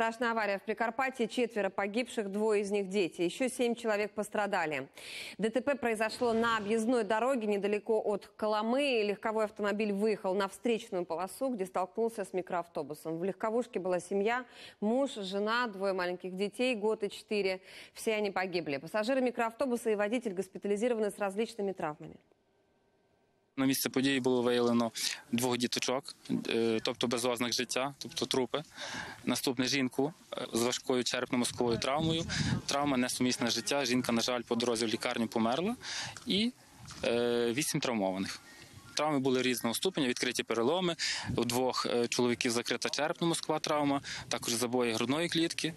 Страшная авария в Прикарпатье. Четверо погибших, двое из них дети. Еще семь человек пострадали. ДТП произошло на объездной дороге недалеко от Коломы. Легковой автомобиль выехал на встречную полосу, где столкнулся с микроавтобусом. В легковушке была семья, муж, жена, двое маленьких детей, год и четыре. Все они погибли. Пассажиры микроавтобуса и водитель госпитализированы с различными травмами. На місце події було виявлено двох діточок, е, тобто без ознак життя, тобто трупи. Наступне жінку е, з важкою черепно-мозковою травмою. Травма несумісне життя. Жінка, на жаль, по дорозі в лікарню померла. І е, вісім травмованих. Травми були різного ступеня, відкриті переломи. У двох чоловіків закрита черепно-мозкова травма, також забої грудної клітки.